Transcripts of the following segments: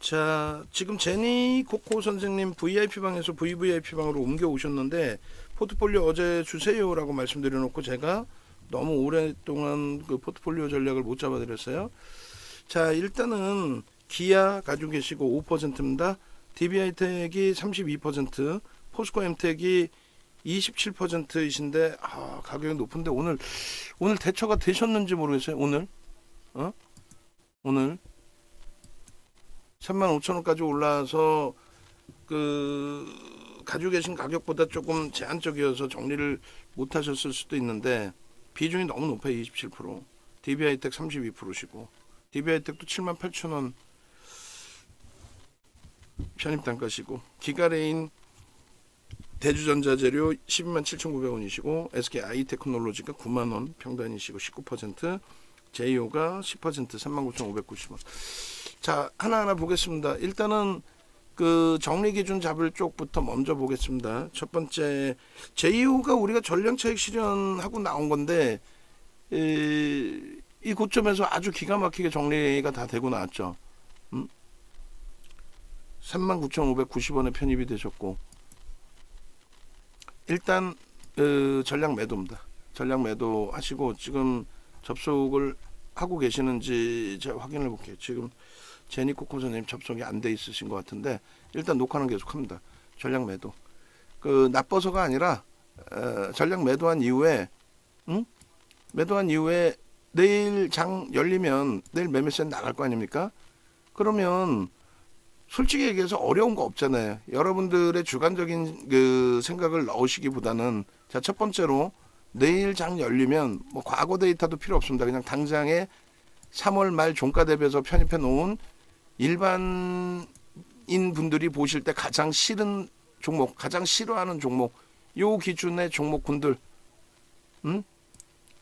자, 지금 제니 코코 선생님 VIP 방에서 VVIP 방으로 옮겨 오셨는데 포트폴리오 어제 주세요라고 말씀드려 놓고 제가 너무 오랫동안 그 포트폴리오 전략을 못 잡아 드렸어요. 자, 일단은 기아 가지고 계시고 5%입니다. DB하이텍이 32%, 포스코 엠텍이 27%이신데 아, 가격이 높은데 오늘 오늘 대처가 되셨는지 모르겠어요. 오늘 어? 오늘 3만 5천 원까지 올라와서 그 가지고 계신 가격보다 조금 제한적이어서 정리를 못 하셨을 수도 있는데 비중이 너무 높아요. 27%. DB하이텍 32%시고 DB하이텍도 7만 8천 원 편입 단가시고 기가레인 대주전자재료 12만 7,900원이시고 SK 아이테크놀로지가 9만 원 평단이시고 19% 제이오가 10% 39,590원. 자 하나하나 보겠습니다. 일단은 그 정리 기준 잡을 쪽부터 먼저 보겠습니다. 첫 번째 제이오가 우리가 전량 차익 실현하고 나온 건데 이, 이 고점에서 아주 기가 막히게 정리가 다 되고 나왔죠. 음? 39,590원에 편입이 되셨고 일단 그 전량 매도입니다. 전량 매도 하시고 지금 접속을 하고 계시는지 제가 확인을 볼게요. 지금 제니 코코 선생님 접속이 안 돼 있으신 것 같은데 일단 녹화는 계속합니다. 전량 매도. 그 나빠서가 아니라 어, 전량 매도한 이후에 응? 매도한 이후에 내일 장 열리면 내일 매매세 나갈 거 아닙니까? 그러면 솔직히 얘기해서 어려운 거 없잖아요. 여러분들의 주관적인 그 생각을 넣으시기보다는 자 첫 번째로 내일 장 열리면 뭐 과거 데이터도 필요 없습니다. 그냥 당장에 3월 말 종가 대비해서 편입해 놓은 일반인 분들이 보실 때 가장 싫은 종목, 가장 싫어하는 종목, 요 기준의 종목군들, 음?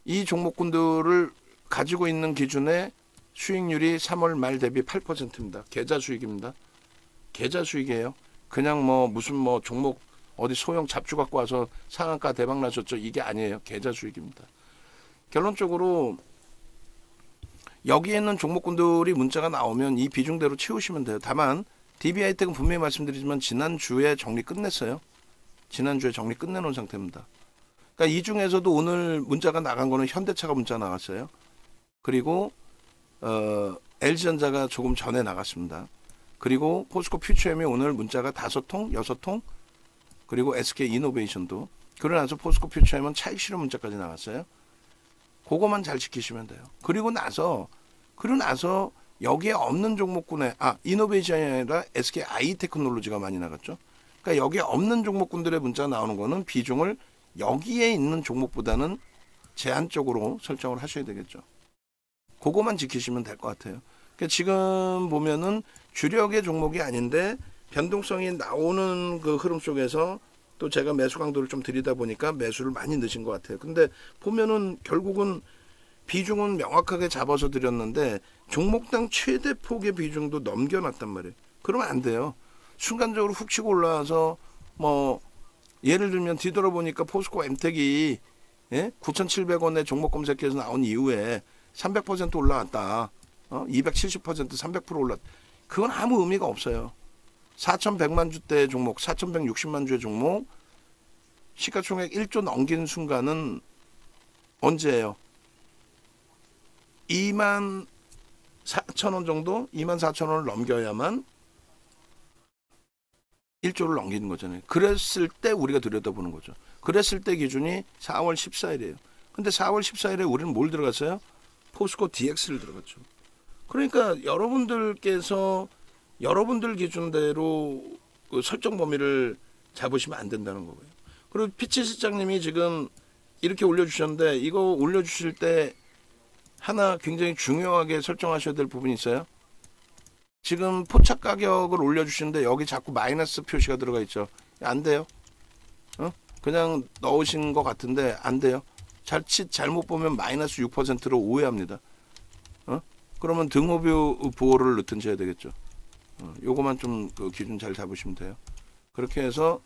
이 종목군들을 가지고 있는 기준의 수익률이 3월 말 대비 8%입니다. 계좌 수익입니다. 계좌 수익이에요. 그냥 뭐 무슨 뭐 종목 어디 소형 잡주 갖고 와서 상한가 대박 나셨죠. 이게 아니에요. 계좌 수익입니다. 결론적으로 여기에 있는 종목군들이 문자가 나오면 이 비중대로 채우시면 돼요. 다만 DB하이텍은 분명히 말씀드리지만 지난주에 정리 끝냈어요. 지난주에 정리 끝내놓은 상태입니다. 그러니까 이 중에서도 오늘 문자가 나간 거는 현대차가 문자 나갔어요. 그리고 어, LG전자가 조금 전에 나갔습니다. 그리고 포스코 퓨처엠이 오늘 문자가 다섯 통, 여섯 통, 그리고 SK 이노베이션도 그러고 나서 포스코 퓨처엠은 차익 실현 문자까지 나왔어요. 그거만 잘 지키시면 돼요. 그리고 나서 그리고 나서 여기에 없는 종목군에 아 이노베이션이 아니라 SK 아이 테크놀로지가 많이 나갔죠. 그러니까 여기에 없는 종목군들의 문자가 나오는 거는 비중을 여기에 있는 종목보다는 제한적으로 설정을 하셔야 되겠죠. 그거만 지키시면 될 것 같아요. 그러니까 지금 보면은 주력의 종목이 아닌데 변동성이 나오는 그 흐름 속에서 또 제가 매수 강도를 좀 드리다 보니까 매수를 많이 넣으신 것 같아요. 근데 보면은 결국은 비중은 명확하게 잡아서 드렸는데 종목당 최대 폭의 비중도 넘겨놨단 말이에요. 그러면 안 돼요. 순간적으로 훅 치고 올라와서 뭐 예를 들면 뒤돌아보니까 포스코 엠텍이 예? 9,700원에 종목 검색해서 나온 이후에 300% 올라왔다. 어? 270% 300% 올랐. 그건 아무 의미가 없어요. 4,100만 주대 종목, 4,160만 주의 종목, 시가총액 1조 넘긴 순간은 언제예요? 2만 4천 원 정도, 2만 4천 원을 넘겨야만 1조를 넘기는 거잖아요. 그랬을 때 우리가 들여다보는 거죠. 그랬을 때 기준이 4월 14일이에요. 근데 4월 14일에 우리는 뭘 들어갔어요? 포스코 DX를 들어갔죠. 그러니까 여러분들께서 여러분들 기준대로 그 설정 범위를 잡으시면 안 된다는 거고요. 그리고 피치 실장님이 지금 이렇게 올려주셨는데 이거 올려주실 때 하나 굉장히 중요하게 설정하셔야 될 부분이 있어요. 지금 포착 가격을 올려주시는데 여기 자꾸 마이너스 표시가 들어가 있죠. 안 돼요. 어? 그냥 넣으신 것 같은데 안 돼요. 자칫 잘못 보면 마이너스 6%로 오해합니다. 어? 그러면 등호뷰 보호를 넣든지 해야 되겠죠. 어, 요거만 좀 그 기준 잘 잡으시면 돼요. 그렇게 해서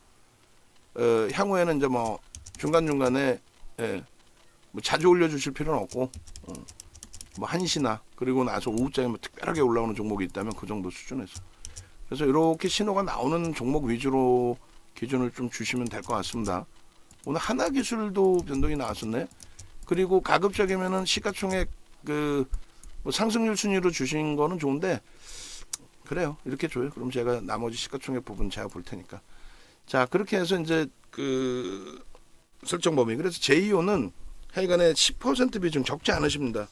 어, 향후에는 이제 뭐 중간 중간에 예, 뭐 자주 올려주실 필요는 없고 어, 뭐 한시나 그리고 나서 오후장에 뭐 특별하게 올라오는 종목이 있다면 그 정도 수준에서 그래서 이렇게 신호가 나오는 종목 위주로 기준을 좀 주시면 될 것 같습니다. 오늘 하나 기술도 변동이 나왔었네. 그리고 가급적이면은 시가총액 그 뭐 상승률 순위로 주신 거는 좋은데 그래요. 이렇게 줘요. 그럼 제가 나머지 시가총액 부분 제가 볼 테니까. 자 그렇게 해서 이제 그 설정 범위. 그래서 제2호는 하여간에 10% 비중 적지 않으십니다.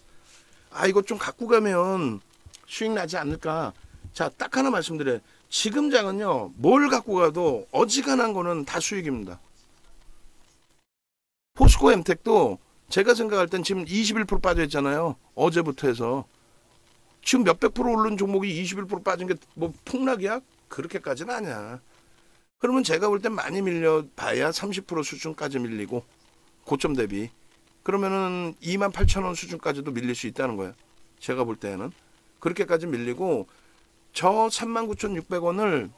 아 이거 좀 갖고 가면 수익 나지 않을까. 자 딱 하나 말씀드려요. 지금 장은요 뭘 갖고 가도 어지간한 거는 다 수익입니다. 포스코 엠텍도 제가 생각할 땐 지금 21% 빠져 있잖아요. 어제부터 해서. 지금 몇백 프로 오른 종목이 21% 빠진 게 뭐 폭락이야? 그렇게까지는 아니야. 그러면 제가 볼 땐 많이 밀려 봐야 30% 수준까지 밀리고 고점 대비. 그러면은 2만 8천 원 수준까지도 밀릴 수 있다는 거예요. 제가 볼 때는. 그렇게까지 밀리고 저 3만 9,600원을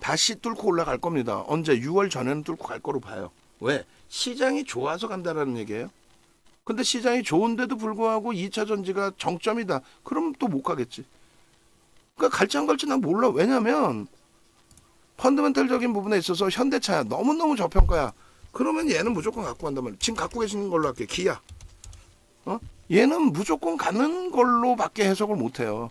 다시 뚫고 올라갈 겁니다. 언제? 6월 전에는 뚫고 갈 거로 봐요. 왜? 시장이 좋아서 간다라는 얘기예요. 근데 시장이 좋은데도 불구하고 2차 전지가 정점이다. 그럼 또 못 가겠지. 그러니까 갈지 안 갈지 난 몰라. 왜냐면 펀더멘탈적인 부분에 있어서 현대차야 너무너무 저평가야. 그러면 얘는 무조건 갖고 간단 말이야. 지금 갖고 계시는 걸로 할게. 기아. 어? 얘는 무조건 가는 걸로밖에 해석을 못 해요.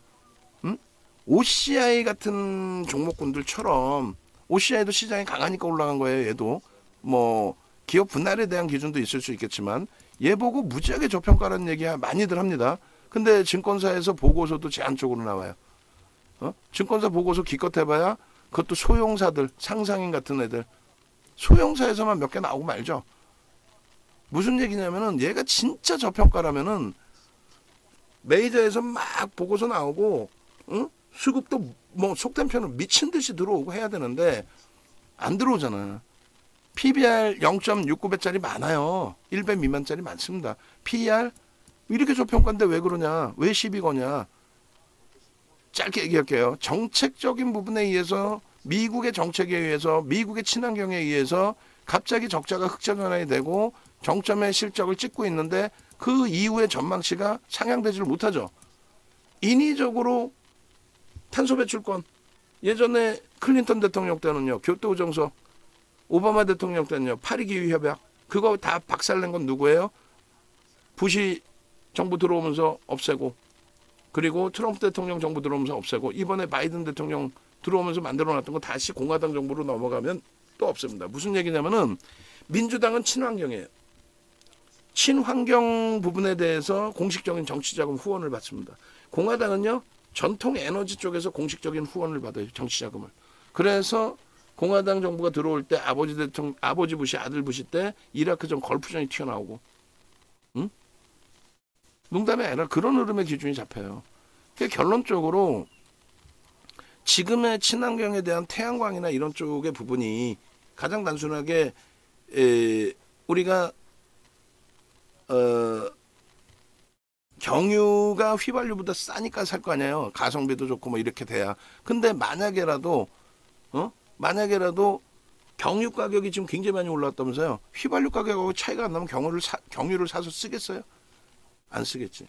응? OCI 같은 종목군들처럼 OCI도 시장이 강하니까 올라간 거예요. 얘도 뭐 기업 분할에 대한 기준도 있을 수 있겠지만 얘 보고 무지하게 저평가라는 얘기 많이들 합니다. 근데 증권사에서 보고서도 제한적으로 나와요. 어? 증권사 보고서 기껏 해봐야 그것도 소형사들, 상상인 같은 애들. 소형사에서만 몇 개 나오고 말죠. 무슨 얘기냐면은 얘가 진짜 저평가라면은 메이저에서 막 보고서 나오고 응? 수급도 뭐 속된 편으로 미친 듯이 들어오고 해야 되는데 안 들어오잖아. PBR 0.69배짜리 많아요. 1배 미만짜리 많습니다. PER 이렇게 저평가인데 왜 그러냐? 왜 시비 거냐? 짧게 얘기할게요. 정책적인 부분에 의해서 미국의 정책에 의해서 미국의 친환경에 의해서 갑자기 적자가 흑자 변환이 되고 정점의 실적을 찍고 있는데 그 이후의 전망치가 상향되지를 못하죠. 인위적으로 탄소 배출권 예전에 클린턴 대통령 때는요 교토 정서 오바마 대통령 때는요. 파리 기후 협약 그거 다 박살낸 건 누구예요? 부시 정부 들어오면서 없애고 그리고 트럼프 대통령 정부 들어오면서 없애고 이번에 바이든 대통령 들어오면서 만들어놨던 거 다시 공화당 정부로 넘어가면 또 없습니다. 무슨 얘기냐면은 민주당은 친환경이에요. 친환경 부분에 대해서 공식적인 정치자금 후원을 받습니다. 공화당은요 전통 에너지 쪽에서 공식적인 후원을 받아요 정치자금을. 그래서 공화당 정부가 들어올 때 아버지 대통령 아버지 부시 아들 부시 때 이라크 전 걸프전이 튀어나오고 응? 농담이 아니라 그런 흐름의 기준이 잡혀요. 그러니까 결론적으로 지금의 친환경에 대한 태양광이나 이런 쪽의 부분이 가장 단순하게 에, 우리가 어, 경유가 휘발유보다 싸니까 살 거 아니에요. 가성비도 좋고 뭐 이렇게 돼야. 근데 만약에라도 어? 만약에라도 경유 가격이 지금 굉장히 많이 올랐다면서요. 휘발유 가격하고 차이가 안 나면 경유를 사, 경유를 사서 쓰겠어요? 안 쓰겠지.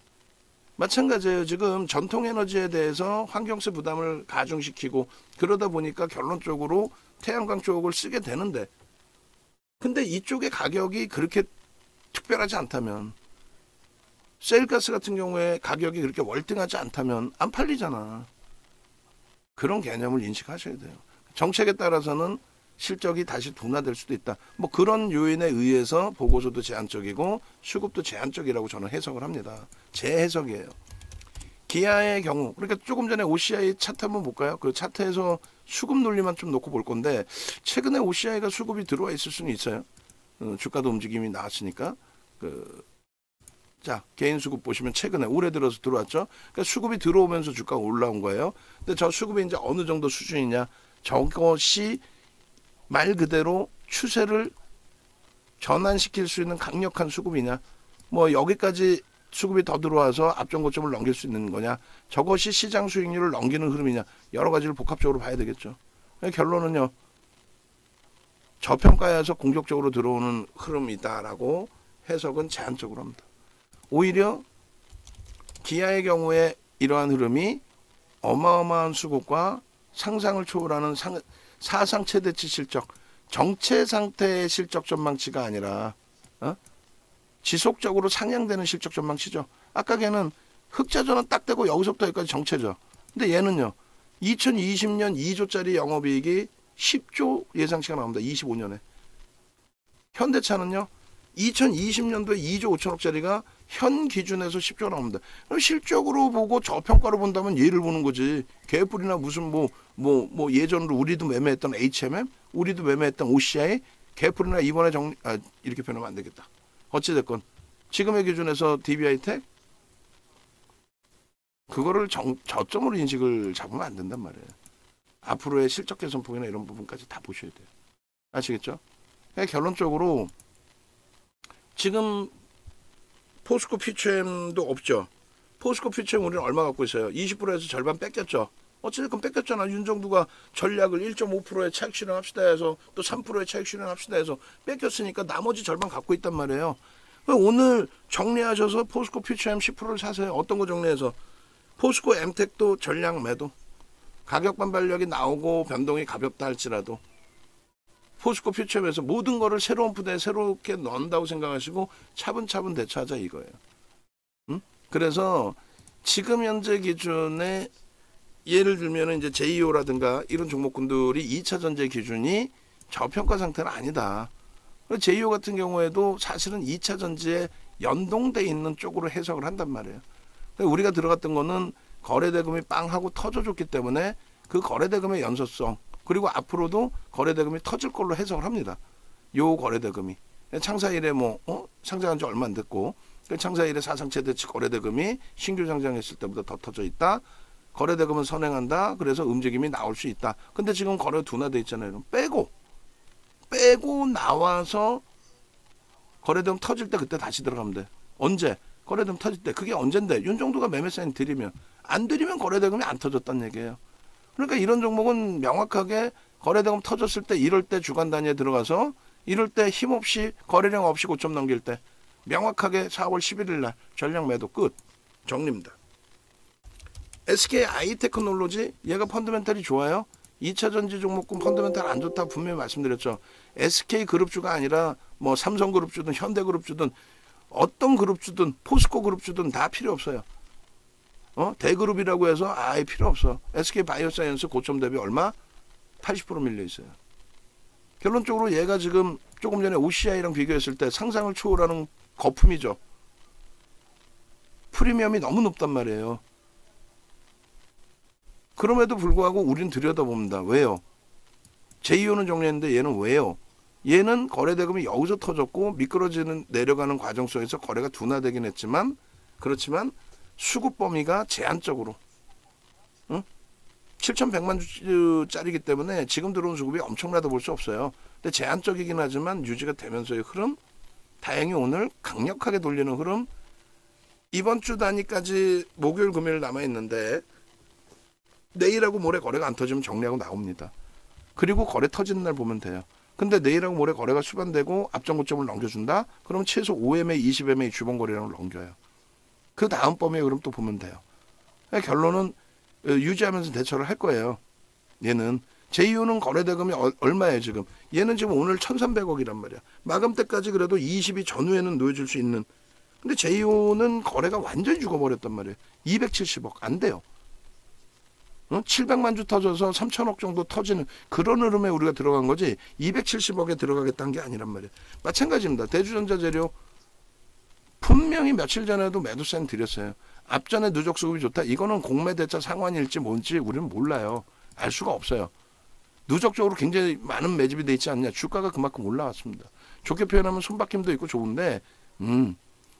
마찬가지예요. 지금 전통 에너지에 대해서 환경세 부담을 가중시키고 그러다 보니까 결론적으로 태양광 쪽을 쓰게 되는데 근데 이쪽의 가격이 그렇게 특별하지 않다면 셀가스 같은 경우에 가격이 그렇게 월등하지 않다면 안 팔리잖아. 그런 개념을 인식하셔야 돼요. 정책에 따라서는 실적이 다시 둔화될 수도 있다. 뭐 그런 요인에 의해서 보고서도 제한적이고 수급도 제한적이라고 저는 해석을 합니다. 제 해석이에요. 기아의 경우 그러니까 조금 전에 OCI 차트 한번 볼까요? 그 차트에서 수급 논리만 좀 놓고 볼 건데 최근에 OCI가 수급이 들어와 있을 수는 있어요. 어, 주가도 움직임이 나왔으니까 그 자, 개인 수급 보시면 최근에 올해 들어서 들어왔죠. 그러니까 수급이 들어오면서 주가가 올라온 거예요. 근데 저 수급이 이제 어느 정도 수준이냐? 저것이 말 그대로 추세를 전환시킬 수 있는 강력한 수급이냐? 뭐 여기까지 수급이 더 들어와서 앞전 고점을 넘길 수 있는 거냐? 저것이 시장 수익률을 넘기는 흐름이냐? 여러 가지를 복합적으로 봐야 되겠죠. 결론은요 저평가에서 공격적으로 들어오는 흐름이다라고 해석은 제한적으로 합니다. 오히려 기아의 경우에 이러한 흐름이 어마어마한 수급과 상상을 초월하는 상, 사상 최대치 실적, 정체 상태의 실적 전망치가 아니라 어? 지속적으로 상향되는 실적 전망치죠. 아까 걔는 흑자전은 딱 되고 여기서부터 여기까지 정체죠. 근데 얘는요. 2020년 2조짜리 영업이익이 10조 예상치가 나옵니다. 25년에. 현대차는요. 2020년도에 2조 5천억짜리가 현 기준에서 10조 나옵니다. 실적으로 보고 저평가로 본다면 얘를 보는 거지. 개뿔이나 무슨 뭐 뭐 뭐 예전으로 우리도 매매했던 HMM, 우리도 매매했던 OCI, 개뿔이나 이번에 정 아, 이렇게 표현하면 안 되겠다. 어찌 됐건 지금의 기준에서 DBI텍 그거를 정, 저점으로 인식을 잡으면 안 된단 말이에요. 앞으로의 실적 개선 폭이나 이런 부분까지 다 보셔야 돼요. 아시겠죠? 그러니까 결론적으로 지금 포스코 피처엠도 없죠. 포스코 피처엠 우리는 얼마 갖고 있어요? 20%에서 절반 뺏겼죠. 어쨌든 뺏겼잖아. 윤정두가 전략을 1.5%의 차익 실현합시다 해서 또 3%의 차익 실현합시다 해서 뺏겼으니까 나머지 절반 갖고 있단 말이에요. 오늘 정리하셔서 포스코 피처엠 10%를 사세요. 어떤 거 정리해서 포스코 엠텍도 전량 매도. 가격 반발력이 나오고 변동이 가볍다 할지라도 포스코 퓨처에서 모든 거를 새로운 부대에 새롭게 넣는다고 생각하시고 차분차분 대처하자 이거예요. 음? 그래서 지금 현재 기준에 예를 들면 이제 JEO라든가 이런 종목군들이 2차 전제 기준이 저평가 상태는 아니다. JEO 같은 경우에도 사실은 2차 전지에 연동돼 있는 쪽으로 해석을 한단 말이에요. 우리가 들어갔던 거는 거래대금이 빵 하고 터져줬기 때문에 그 거래대금의 연소성 그리고 앞으로도 거래대금이 터질 걸로 해석을 합니다. 요 거래대금이 창사일에 뭐 어? 상장한 지 얼마 안 됐고 그 창사일에 사상 최대치 거래대금이 신규 상장했을 때보다 더 터져 있다. 거래대금은 선행한다. 그래서 움직임이 나올 수 있다. 근데 지금 거래 둔화돼 있잖아요. 빼고 빼고 나와서 거래대금 터질 때 그때 다시 들어가면 돼. 언제? 거래대금 터질 때 그게 언젠데 윤 정도가 매매 사인 드리면 안 드리면 거래대금이 안 터졌다는 얘기예요. 그러니까 이런 종목은 명확하게 거래대금 터졌을 때 이럴 때 주간 단위에 들어가서 이럴 때 힘없이 거래량 없이 고점 넘길 때 명확하게 4월 11일 날 전량 매도 끝 정리입니다. SK 아이테크놀로지 얘가 펀드멘탈이 좋아요. 2차 전지 종목군 펀드멘탈 안 좋다 분명히 말씀드렸죠. SK 그룹주가 아니라 뭐 삼성 그룹주든 현대 그룹주든 어떤 그룹주든 포스코 그룹주든 다 필요 없어요. 어? 대그룹이라고 해서 아예 필요 없어. SK 바이오사이언스 고점 대비 얼마? 80% 밀려 있어요. 결론적으로 얘가 지금 조금 전에 OCI랑 비교했을 때 상상을 초월하는 거품이죠. 프리미엄이 너무 높단 말이에요. 그럼에도 불구하고 우린 들여다봅니다. 왜요? 제이오는 정리했는데 얘는 왜요? 얘는 거래대금이 여기서 터졌고 미끄러지는 내려가는 과정 속에서 거래가 둔화되긴 했지만 그렇지만 수급 범위가 제한적으로 응? 7,100만 주짜리기 때문에 지금 들어온 수급이 엄청나다 볼 수 없어요. 근데 제한적이긴 하지만 유지가 되면서의 흐름 다행히 오늘 강력하게 돌리는 흐름 이번 주 단위까지 목요일 금요일 남아 있는데 내일하고 모레 거래가 안 터지면 정리하고 나옵니다. 그리고 거래 터지는 날 보면 돼요. 근데 내일하고 모레 거래가 수반되고 앞전 고점을 넘겨준다? 그럼 최소 5MA, 20MA 주봉 거래량을 넘겨요. 그 다음 범위에 그럼 또 보면 돼요. 그러니까 결론은 어, 유지하면서 대처를 할 거예요. 얘는 제2호는 거래대금이 얼마예요 지금? 얘는 지금 오늘 1,300억이란 말이야. 마감 때까지 그래도 20이 전후에는 놓여줄 수 있는. 근데 제2호는 거래가 완전히 죽어버렸단 말이에요. 270억 안 돼요. 어? 700만 주 터져서 3천억 정도 터지는 그런 흐름에 우리가 들어간 거지 270억에 들어가겠다는 게 아니란 말이에요. 마찬가지입니다. 대주전자재료 분명히 며칠 전에도 매도세는 드렸어요. 앞전에 누적 수급이 좋다. 이거는 공매 대차 상환일지 뭔지 우리는 몰라요. 알 수가 없어요. 누적적으로 굉장히 많은 매집이 돼 있지 않냐. 주가가 그만큼 올라왔습니다. 좋게 표현하면 손바뀜도 있고 좋은데, 음,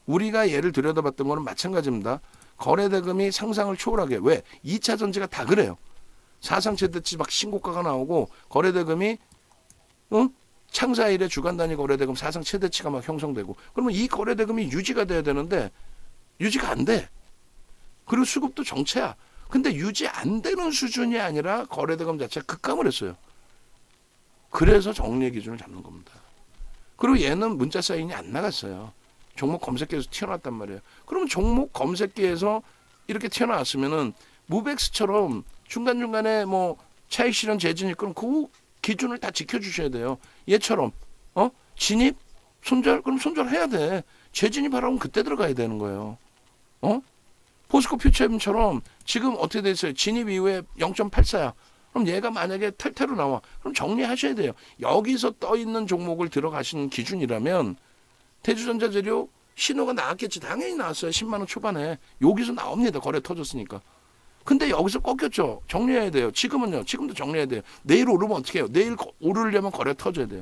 우리가 예를 들여다봤던 거는 마찬가지입니다. 거래 대금이 상상을 초월하게. 왜? 2차 전지가 다 그래요. 사상 최대치 막 신고가가 나오고, 거래 대금이, 응? 창사 일에 주간 단위 거래대금 사상 최대치가 막 형성되고 그러면 이 거래대금이 유지가 돼야 되는데 유지가 안 돼. 그리고 수급도 정체야. 근데 유지 안 되는 수준이 아니라 거래대금 자체가 급감을 했어요. 그래서 정리 기준을 잡는 겁니다. 그리고 얘는 문자 사인이 안 나갔어요. 종목 검색기에서 튀어나왔단 말이에요. 그러면 종목 검색기에서 이렇게 튀어나왔으면은 무백스처럼 중간중간에 뭐 차익 실현 재진입 그럼 그 기준을 다 지켜주셔야 돼요. 얘처럼 어 진입 손절 그럼 손절해야 돼. 재진입하라면 그때 들어가야 되는 거예요. 어? 포스코 퓨처엠처럼 지금 어떻게 됐어요? 진입 이후에 0.84야. 그럼 얘가 만약에 탈퇴로 나와. 그럼 정리하셔야 돼요. 여기서 떠 있는 종목을 들어가시는 기준이라면 대주전자재료 신호가 나왔겠지. 당연히 나왔어요. 10만 원 초반에. 여기서 나옵니다. 거래 터졌으니까. 근데 여기서 꺾였죠. 정리해야 돼요. 지금은요. 지금도 정리해야 돼요. 내일 오르면 어떻게 해요? 내일 거- 오르려면 거래 터져야 돼요.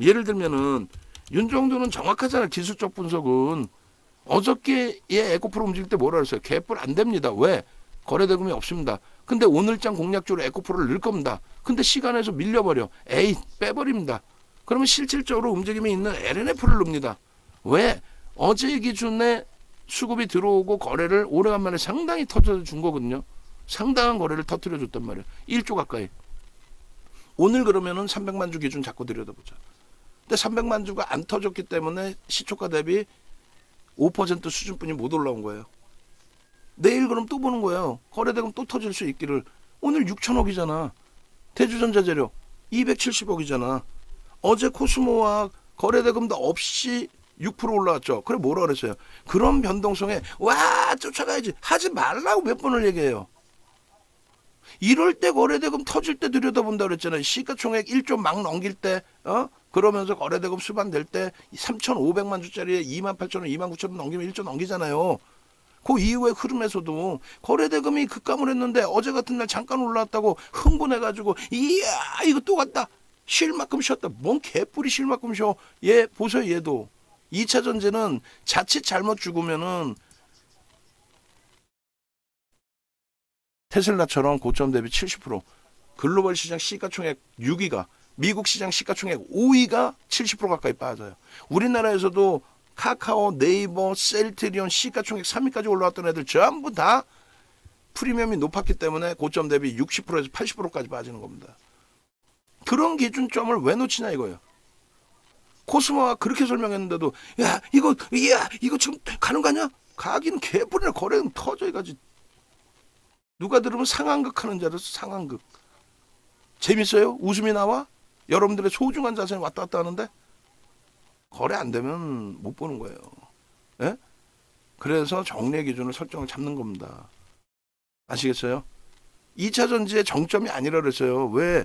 예를 들면은 윤정도는 정확하잖아요. 기술적 분석은 어저께 얘 에코프로 움직일 때 뭐라 그랬어요? 개뿔 안 됩니다. 왜? 거래 대금이 없습니다. 근데 오늘장 공략적으로 에코프로를 넣을 겁니다. 근데 시간에서 밀려버려. 에이 빼버립니다. 그러면 실질적으로 움직임이 있는 LNF를 넣습니다. 왜? 어제 기준에 수급이 들어오고 거래를 오래간만에 상당히 터져준 거거든요. 상당한 거래를 터뜨려 줬단 말이에요. 1조 가까이. 오늘 그러면은 300만 주 기준 잡고 들여다보자. 근데 300만 주가 안 터졌기 때문에 시초가 대비 5% 수준뿐이 못 올라온 거예요. 내일 그럼 또 보는 거예요. 거래대금 또 터질 수 있기를. 오늘 6천억이잖아. 대주전자 재료 270억이잖아. 어제 코스모와 거래대금도 없이 6% 올라왔죠. 그래 뭐라 그랬어요? 그런 변동성에 와 쫓아가야지 하지 말라고 몇 번을 얘기해요. 이럴 때 거래대금 터질 때 들여다본다 그랬잖아요. 시가총액 1조 막 넘길 때, 어? 그러면서 거래대금 수반될 때 3,500만 주짜리에 2만 8천 원, 2만 9천 원 넘기면 1조 넘기잖아요. 그 이후의 흐름에서도 거래대금이 급감을 했는데 어제 같은 날 잠깐 올라왔다고 흥분해가지고 이야 이거 또 갔다 쉴 만큼 쉬었다. 뭔 개뿔이 쉴 만큼 쉬어. 얘 보세요 얘도 2차 전지는 자칫 잘못 죽으면은 테슬라처럼 고점 대비 70% 글로벌 시장 시가총액 6위가 미국 시장 시가총액 5위가 70% 가까이 빠져요. 우리나라에서도 카카오, 네이버, 셀트리온 시가총액 3위까지 올라왔던 애들 전부 다 프리미엄이 높았기 때문에 고점 대비 60%에서 80%까지 빠지는 겁니다. 그런 기준점을 왜 놓치냐 이거예요. 코스모가 그렇게 설명했는데도 야 이거 야 이거 지금 가는 거 아니야? 가기는 개뿔이나 거래는 터져가지 누가 들으면 상황극 하는 줄 알았어 상황극 재밌어요? 웃음이 나와? 여러분들의 소중한 자산이 왔다 갔다 하는데 거래 안 되면 못 보는 거예요. 예? 그래서 정리의 기준을 설정을 잡는 겁니다. 아시겠어요? 2차 전지의 정점이 아니라 그랬어요. 왜?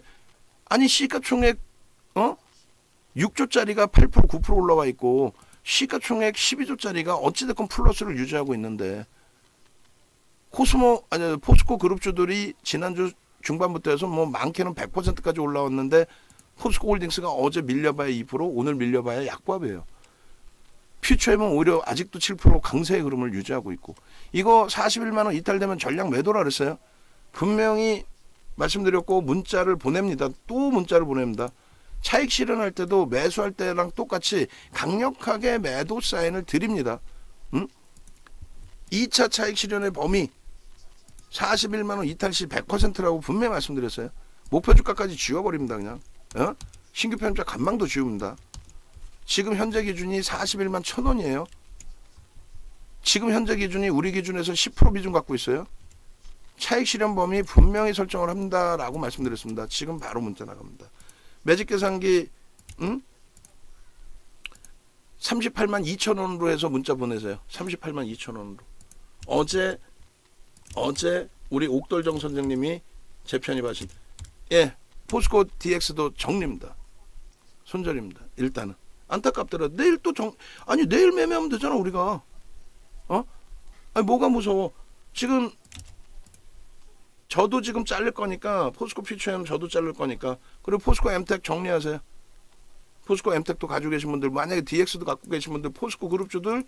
아니 시가 총액 어? 6조짜리가 8% 9% 올라와 있고 시가총액 12조짜리가 어찌됐건 플러스를 유지하고 있는데 코스모 아니 포스코 그룹주들이 지난주 중반부터 해서 뭐 많게는 100%까지 올라왔는데 포스코 홀딩스가 어제 밀려봐야 2% 오늘 밀려봐야 약밥이에요. 퓨처엠은 오히려 아직도 7% 강세의 흐름을 유지하고 있고 이거 41만 원 이탈되면 전량 매도라 그랬어요. 분명히 말씀드렸고 문자를 보냅니다. 또 문자를 보냅니다. 차익 실현할 때도 매수할 때랑 똑같이 강력하게 매도 사인을 드립니다. 음? 2차 차익 실현의 범위 41만 원 이탈 시 100%라고 분명히 말씀드렸어요. 목표 주가까지 지워버립니다 그냥. 어? 신규 편입자 간망도 지웁니다. 지금 현재 기준이 41만 천 원이에요. 지금 현재 기준이 우리 기준에서 10% 비중 갖고 있어요. 차익 실현 범위 분명히 설정을 합니다라고 말씀드렸습니다. 지금 바로 문자 나갑니다. 매직 계산기 음? 38만 2천 원으로 해서 문자 보내세요. 38만 2천 원으로. 어제 어제 우리 옥돌정 선생님이 재편입하신 예 포스코 DX도 정리입니다. 손절입니다. 일단은 안타깝더라도 내일 또 정 아니 내일 매매하면 되잖아 우리가 어 아니 뭐가 무서워 지금 저도 지금 자를 거니까 포스코 퓨처엠 저도 자를 거니까. 그리고 포스코 엠텍 정리하세요. 포스코 엠텍도 가지고 계신 분들 만약에 DX도 갖고 계신 분들 포스코 그룹주들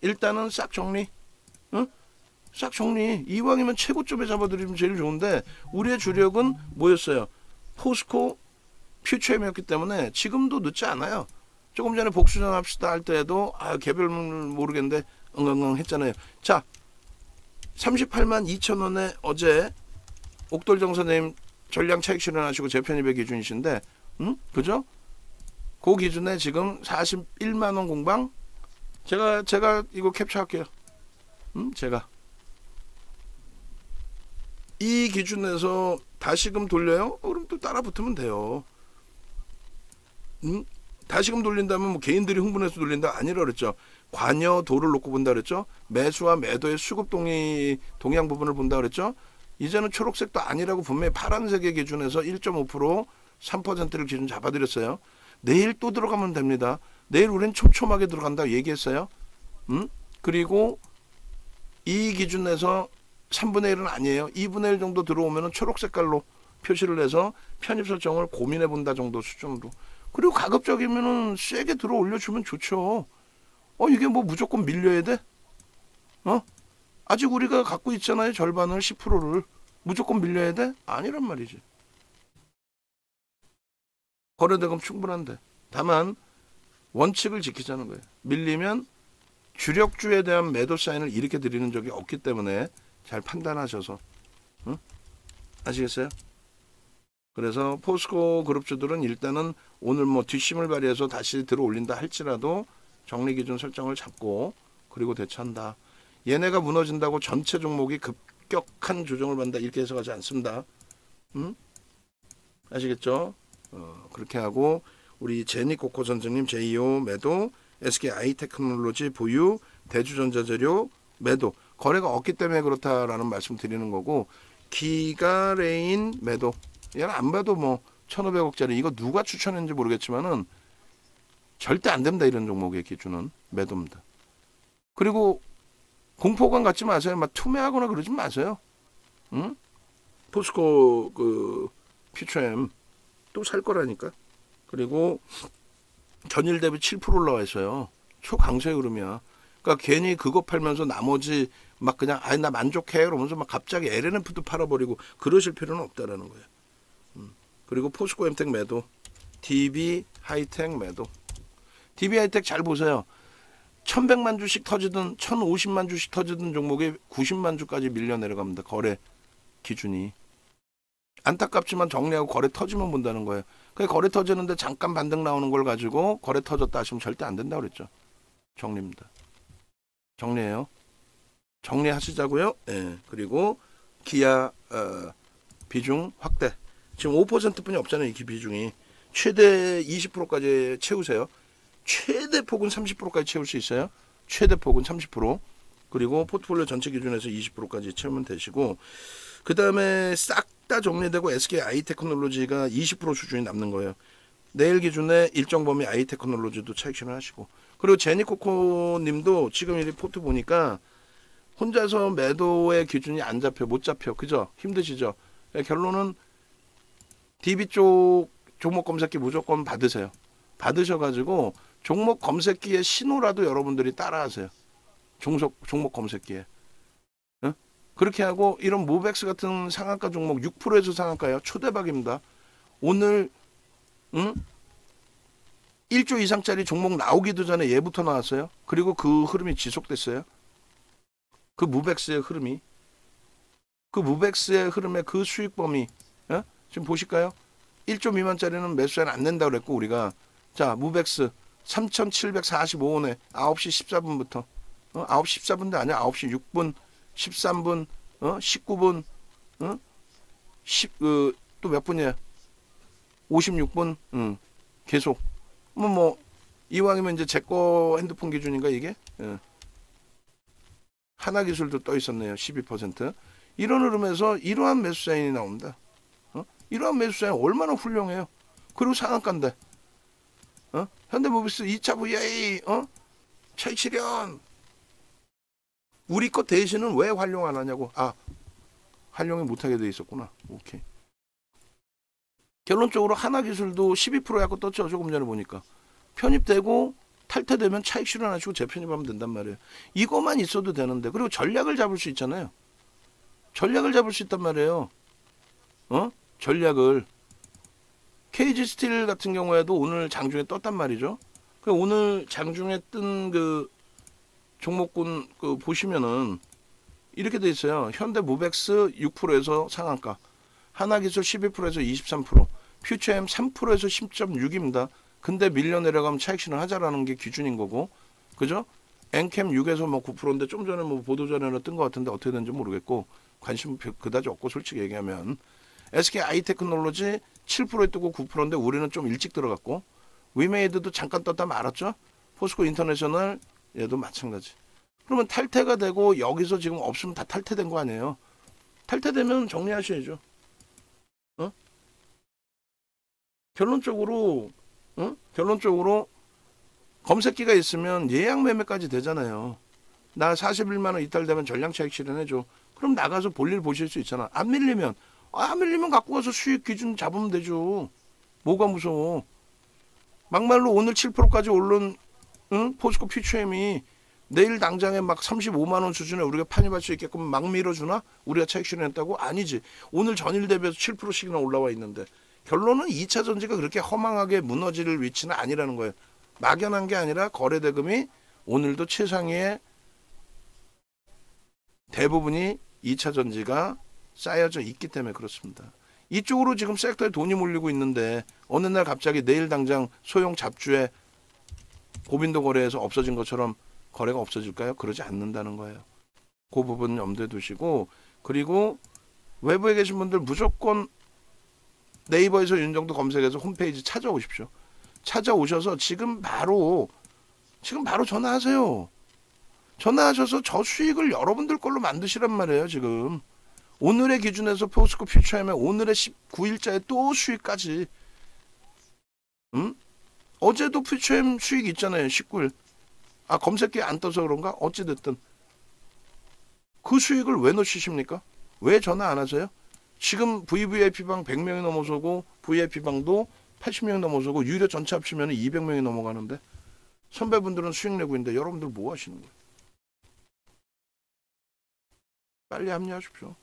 일단은 싹 정리. 응? 싹 정리. 이왕이면 최고점에 잡아드리면 제일 좋은데 우리의 주력은 뭐였어요? 포스코 퓨처엠이었기 때문에 지금도 늦지 않아요. 조금 전에 복수전 합시다 할 때도 아 개별 모르겠는데 응응응 했잖아요. 자 38만 2천 원에 어제 옥돌정 선생님 전량 차익 실현하시고 재편입의 기준이신데 음 그죠 그 기준에 지금 41만 원 공방 제가 제가 이거 캡처할게요 음 제가 이 기준에서 다시금 돌려요? 어, 그럼 또 따라 붙으면 돼요. 음? 다시금 돌린다면 뭐 개인들이 흥분해서 돌린다 아니라 그랬죠. 관여도를 놓고 본다 그랬죠. 매수와 매도의 수급 동의 동향 부분을 본다 그랬죠. 이제는 초록색도 아니라고 분명히 파란색의 기준에서 1.5% 3%를 기준 잡아드렸어요. 내일 또 들어가면 됩니다. 내일 우리는 촘촘하게 들어간다고 얘기했어요. 음? 그리고 이 기준에서 3분의 1은 아니에요. 2분의 1 정도 들어오면 초록 색깔로 표시를 해서 편입 설정을 고민해 본다 정도 수준으로. 그리고 가급적이면은 세게 들어 올려주면 좋죠. 어 이게 뭐 무조건 밀려야 돼? 어? 아직 우리가 갖고 있잖아요 절반을 10%를 무조건 밀려야 돼? 아니란 말이지. 거래대금 충분한데. 다만 원칙을 지키자는 거예요. 밀리면 주력주에 대한 매도 사인을 이렇게 드리는 적이 없기 때문에 잘 판단하셔서 응? 아시겠어요? 그래서 포스코 그룹주들은 일단은 오늘 뭐 뒷심을 발휘해서 다시 들어 올린다 할지라도 정리 기준 설정을 잡고 그리고 대처한다. 얘네가 무너진다고 전체 종목이 급격한 조정을 받는다 이렇게 해석하지 않습니다. 음? 아시겠죠? 어, 그렇게 하고 우리 제니 코코 선생님 제2호 매도 SK 아이테크놀로지 보유 대주전자재료 매도 거래가 없기 때문에 그렇다라는 말씀 드리는 거고 기가레인 매도 얘는 안 봐도 뭐 1500억짜리 이거 누가 추천했는지 모르겠지만은 절대 안 됩니다 이런 종목의 기준은 매도입니다 그리고 공포감 갖지 마세요 막 투매하거나 그러지 마세요 응? 포스코 그 퓨처엠 또 살 거라니까 그리고 전일 대비 7% 올라와 있어요 초강세 흐름이야 그러니까 괜히 그거 팔면서 나머지 막 그냥 아이 나 만족해 그러면서 막 갑자기 LNF도 팔아버리고 그러실 필요는 없다라는 거예요. 음. 그리고 포스코 엠텍 매도, DB 하이텍 매도. DB 하이텍 잘 보세요. 1100만 주씩 터지든 1050만 주씩 터지든 종목이 90만 주까지 밀려 내려갑니다. 거래 기준이. 안타깝지만 정리하고 거래 터지면 본다는 거예요. 그 거래 터지는데 잠깐 반등 나오는 걸 가지고 거래 터졌다 하시면 절대 안 된다고 그랬죠. 정리입니다. 정리해요. 정리하시자고요. 예. 그리고 기아 어, 비중 확대. 지금 5%뿐이 없잖아요. 이 비중이 최대 20%까지 채우세요. 최대 폭은 30%까지 채울 수 있어요. 최대 폭은 30%. 그리고 포트폴리오 전체 기준에서 20%까지 채우면 되시고 그 다음에 싹 다 정리되고 SK 아이 테크놀로지가 20% 수준이 남는 거예요. 내일 기준에 일정 범위 아이 테크놀로지도 차익 실현 하시고 그리고 제니코코 님도 지금 이 포트 보니까 혼자서 매도의 기준이 안 잡혀 못 잡혀 그죠 힘드시죠 예, 결론은 DB 쪽 종목 검색기 무조건 받으세요 받으셔가지고 종목 검색기의 신호라도 여러분들이 따라하세요. 종속 종목 검색기에. 어? 그렇게 하고 이런 모백스 같은 상한가 종목 6%에서 상한가요. 초대박입니다. 오늘 응? 1조 이상짜리 종목 나오기도 전에 예부터 나왔어요. 그리고 그 흐름이 지속됐어요. 그 무백스의 흐름이. 그 무백스의 흐름의 그 수익 범위 어? 지금 보실까요? 1조 미만짜리는 매수는 안 된다고 그랬고 우리가. 자 무백스 3745원에 9시 14분부터 어? 9시 14분도 아니야 9시 6분 13분 어? 19분 어? 10, 그, 또몇 분이야 56분 응. 계속 뭐 뭐 이왕이면 이제 제 거 핸드폰 기준인가 이게 예. 하나 기술도 떠 있었네요. 12%. 이런 흐름에서 이러한 매수 사인이 나옵니다. 어? 이러한 매수 사인 얼마나 훌륭해요. 그리고 상한가인데. 어? 현대모비스 2차 VI 어? 실현. 우리 거 대신은 왜 활용 안 하냐고. 아, 활용이 못하게 돼 있었구나. 오케이. 결론적으로 하나 기술도 12% 약고 떴죠. 조금 전에 보니까. 편입되고 탈퇴되면 차익 실현하시고 재편입하면 된단 말이에요. 이것만 있어도 되는데 그리고 전략을 잡을 수 있잖아요. 전략을 잡을 수 있단 말이에요. 어? 전략을 KG 스틸 같은 경우에도 오늘 장중에 떴단 말이죠. 그 오늘 장중에 뜬 그 종목군 그 보시면은 이렇게 돼 있어요. 현대 무벡스 6%에서 상한가, 하나기술 12%에서 23%, 퓨처엠 3%에서 10.6입니다. 근데 밀려 내려가면 차익 실현하자라는 게 기준인 거고, 그죠? 엔캠 6에서 뭐 9%인데 좀 전에 뭐 보도 전에는 뜬것 같은데 어떻게 되는지 모르겠고, 관심 별- 그다지 없고 솔직히 얘기하면 SK 아이테크놀로지 7%에 뜨고 9%인데 우리는 좀 일찍 들어갔고 위메이드도 잠깐 떴다 말았죠. 포스코 인터내셔널 얘도 마찬가지. 그러면 탈퇴가 되고 여기서 지금 없으면 다 탈퇴된 거 아니에요? 탈퇴되면 정리하셔야죠. 어? 결론적으로 어? 결론적으로 검색기가 있으면 예약 매매까지 되잖아요. 나 41만 원 이탈되면 전량 차익 실현해 줘. 그럼 나가서 볼일 보실 수 있잖아. 안 밀리면 아, 안 밀리면 갖고 가서 수익 기준 잡으면 되죠. 뭐가 무서워? 막말로 오늘 7%까지 오른 응? 포스코 퓨처엠이 내일 당장에 막 35만 원 수준에 우리가 판입할 수 있게끔 막 밀어주나? 우리가 차익 실현했다고? 아니지. 오늘 전일 대비해서 7%씩이나 올라와 있는데 결론은 2차 전지가 그렇게 허망하게 무너질 위치는 아니라는 거예요. 막연한 게 아니라 거래 대금이 오늘도 최상위에 대부분이 2차 전지가 쌓여져 있기 때문에 그렇습니다. 이쪽으로 지금 섹터에 돈이 몰리고 있는데 어느 날 갑자기 내일 당장 소형 잡주에 고빈도 거래에서 없어진 것처럼 거래가 없어질까요? 그러지 않는다는 거예요. 그 부분 염두에 두시고 그리고 외부에 계신 분들 무조건 네이버에서 윤정도 검색해서 홈페이지 찾아오십시오. 찾아오셔서 지금 바로 지금 바로 전화하세요. 전화하셔서 저 수익을 여러분들 걸로 만드시란 말이에요, 지금. 오늘의 기준에서 포스코 퓨처엠의 오늘의 19일자에 또 수익까지. 음? 어제도 퓨처엠 수익 있잖아요, 19일. 아, 검색기에 안 떠서 그런가? 어찌됐든. 그 수익을 왜 놓치십니까? 왜 전화 안 하세요? 지금 VVIP방 100명이 넘어서고 VIP방도 80명이 넘어서고 유료 전체 합치면 200명이 넘어가는데 선배분들은 수익 내고 있는데 여러분들 뭐 하시는 거예요? 빨리 합류하십시오.